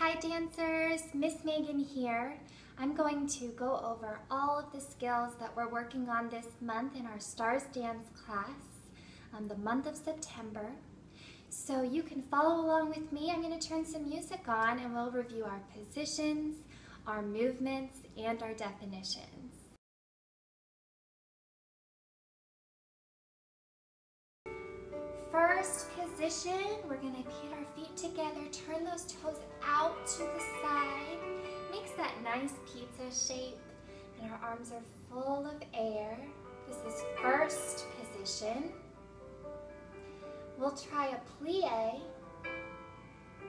Hi dancers, Miss Megan here. I'm going to go over all of the skills that we're working on this month in our Starz Dance class, um, the month of September. So you can follow along with me. I'm going to turn some music on and we'll review our positions, our movements, and our definitions. First position, we're going to put our feet together, turn those toes out to the side. Makes that nice pizza shape and our arms are full of air. This is first position. We'll try a plie,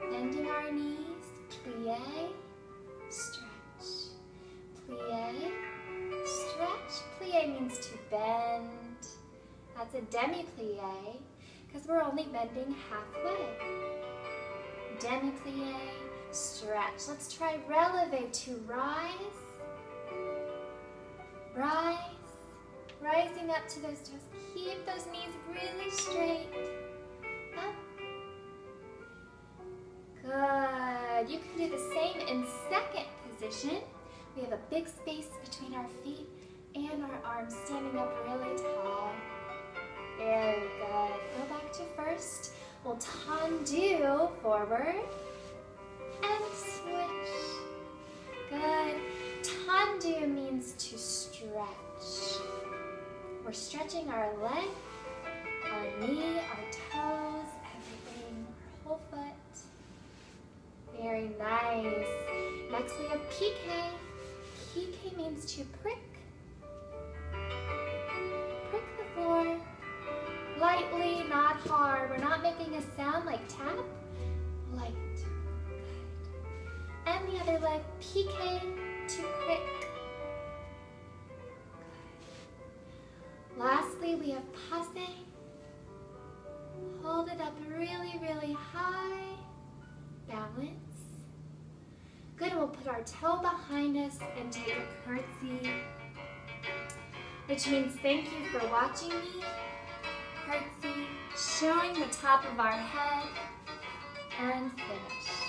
bending our knees, plie, stretch, plie, stretch. Plie means to bend. That's a demi-plie because we're only bending halfway. Demi-plie, stretch. Let's try releve to rise, rise, rising up to those toes. Keep those knees really straight. Up. Good. You can do the same in second position. We have a big space between our feet and our arms standing up really tall. Very good. Go back to first. We'll tendu forward and switch. Good. Tendu means to stretch. We're stretching our leg, our knee, our toes, everything, our whole foot. Very nice. Next we have pique. Pique means to. Prick sound like tap. Light. Good. And the other leg, pique to prick. Good. Lastly, we have passe. Hold it up really, really high. Balance. Good, we'll put our toe behind us and take a curtsy, which means thank you for watching me curtsy, showing the top of our head, and finish.